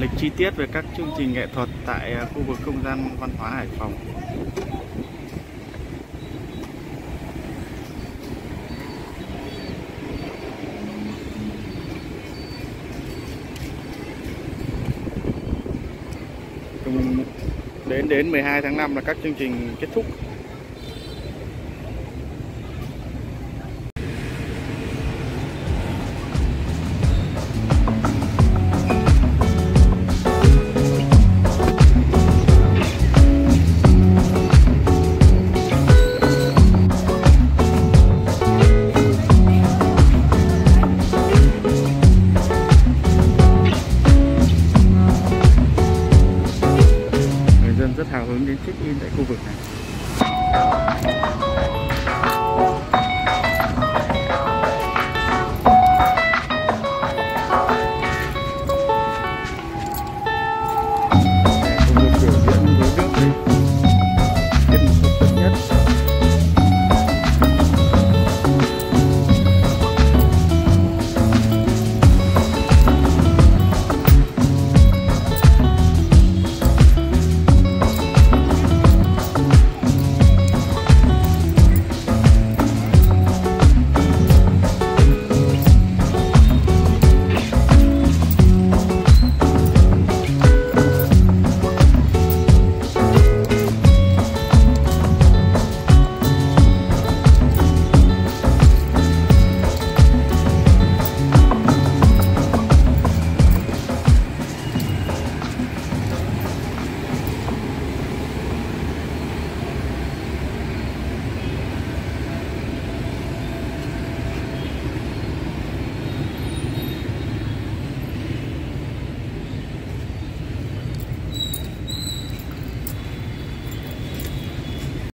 lịch chi tiết về các chương trình nghệ thuật tại à, khu vực không gian văn hóa Hải Phòng. Cùng đến đến 12 tháng 5 là các chương trình kết thúc rất hào hứng đến check in tại khu vực này.